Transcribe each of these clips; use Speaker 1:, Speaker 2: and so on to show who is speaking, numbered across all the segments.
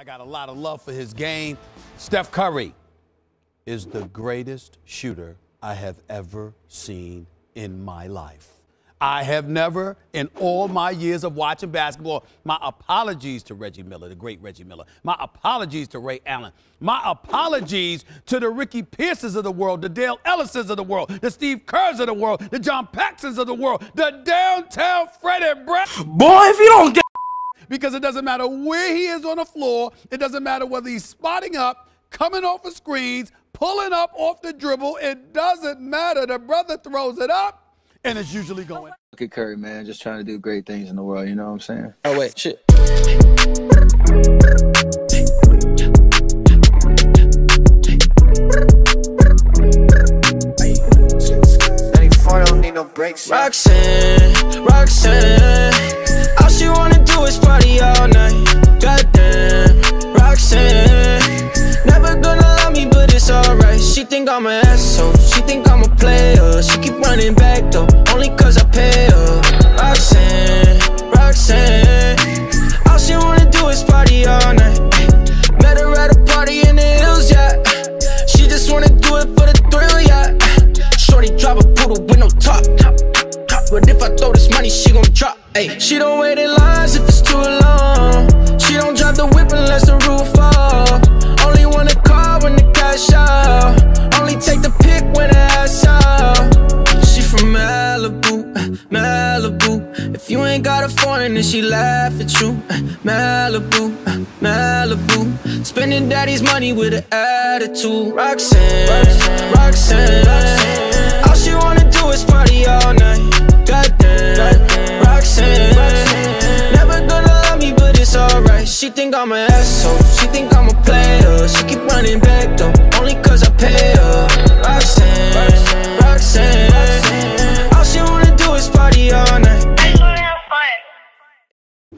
Speaker 1: I got a lot of love for his game. Steph Curry is the greatest shooter I have ever seen in my life. I have never, in all my years of watching basketball, my apologies to Reggie Miller, the great Reggie Miller, my apologies to Ray Allen, my apologies to the Ricky Pierces of the world, the Dale Ellisons of the world, the Steve Kerrs of the world, the John Paxsons of the world, the downtown Freddie Brown.
Speaker 2: Boy, if you don't get
Speaker 1: Because it doesn't matter where he is on the floor, it doesn't matter whether he's spotting up, coming off of screens, pulling up off the dribble, it doesn't matter. The brother throws it up, and it's usually going.
Speaker 3: Look at Curry, man, just trying to do great things in the world. You know what I'm saying?
Speaker 2: Oh wait, shit.
Speaker 4: 94 don't need no breaks. yeah.
Speaker 2: Think I'm an asshole. She think I'm a player. She keep running back though, only cause I pay her. Roxanne, Roxanne. All she wanna do is party all night. Met her at a party in the hills, yeah. She just wanna do it for the thrill, yeah. Shorty drive a poodle with no top. But if I throw this money, she gon' drop. Ay, she don't wait in lines if it's too long. She don't drive the whip unless the roof fall. If you ain't got a foreign, then she laugh at you. Uh, Malibu, uh, Malibu. Spending daddy's money with an attitude. Roxanne, Roxanne. All she wanna do is party all night. Goddamn, Roxanne. Never gonna love me, but it's alright. She think I'm an asshole. She think I'm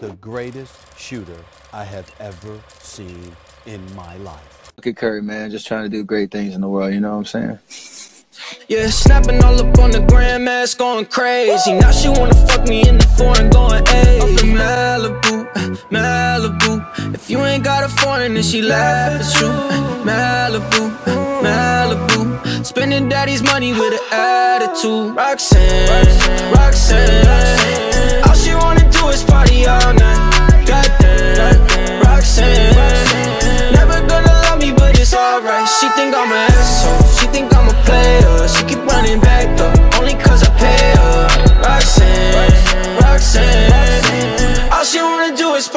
Speaker 1: The greatest shooter I have ever seen in my life.
Speaker 3: Look at Curry, man, just trying to do great things in the world. You know what I'm saying?
Speaker 2: Yeah, snapping all up on the grandmas, going crazy. Now she wanna fuck me in the foreign, going hey. Up in Malibu, Malibu. If you ain't got a foreign, then she laugh at you. Malibu, Malibu. Spending daddy's money with an attitude. Roxanne, Roxanne. All she wanna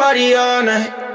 Speaker 2: party all night